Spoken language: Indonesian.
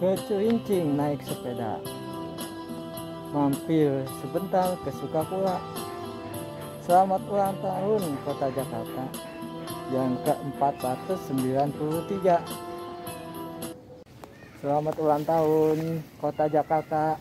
ke Cuincing naik sepeda. Mampir sebentar ke Sukapura. Selamat ulang tahun kota Jakarta. Yang ke-493 selamat ulang tahun kota Jakarta